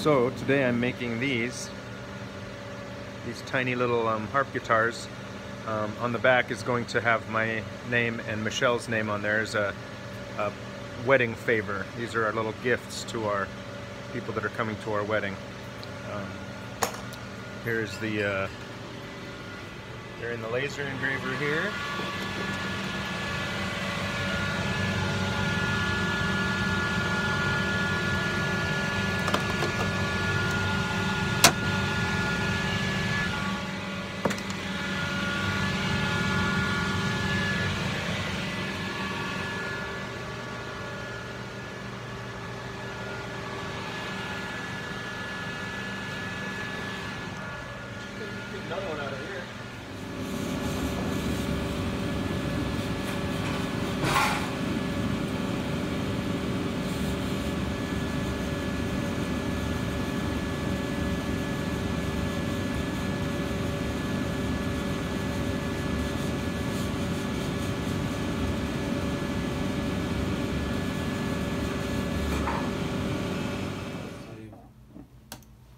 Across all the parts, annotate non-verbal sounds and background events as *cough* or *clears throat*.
So today I'm making these, these tiny little um, harp guitars. Um, on the back is going to have my name and Michelle's name on there as a, a wedding favor. These are our little gifts to our people that are coming to our wedding. Um, here's the, uh, they're in the laser engraver here.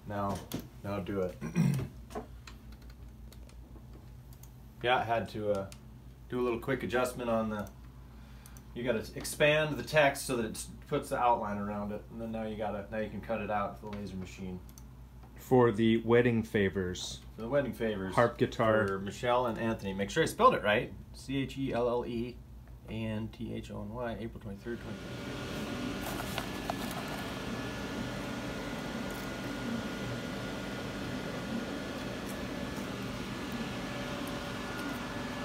Now, now do it. *clears throat* yeah, I had to uh, do a little quick adjustment on the, you gotta expand the text so that it puts the outline around it. And then now you gotta, now you can cut it out with the laser machine. For the wedding favors. For the wedding favors. Harp guitar. For Michelle and Anthony. Make sure I spelled it right. C-H-E-L-L-E and T-H-O-N-Y, April 23rd, 23rd.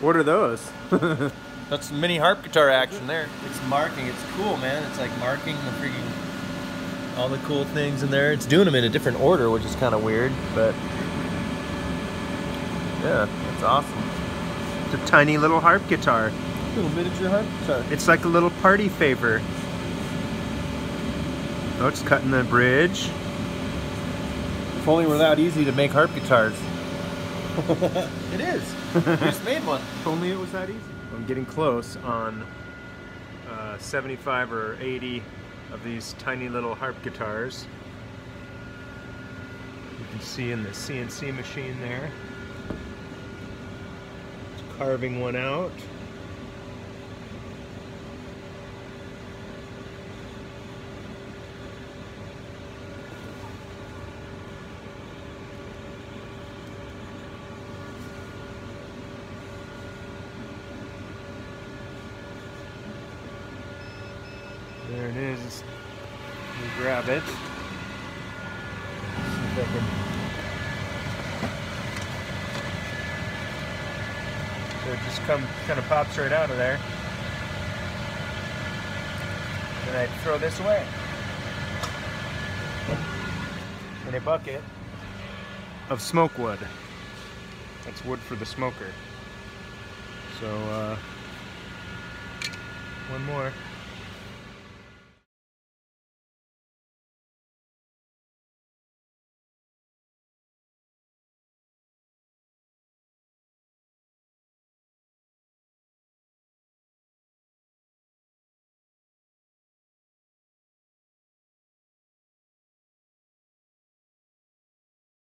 What are those? *laughs* That's mini harp guitar action there. It's marking. It's cool, man. It's like marking the freaking all the cool things in there. It's doing them in a different order, which is kind of weird, but yeah, it's awesome. It's a tiny little harp guitar. Little miniature harp guitar. It's like a little party favor. Oh, it's cutting the bridge. If only we were that easy to make harp guitars. *laughs* it is. We just made one. *laughs* If only it was that easy. I'm getting close on uh, 75 or 80 of these tiny little harp guitars. You can see in the CNC machine there. It's carving one out. There it is. You grab it. See if I can- So it just come kind of pops right out of there. Then I throw this away. In a bucket of smoke wood. That's wood for the smoker. So uh, one more.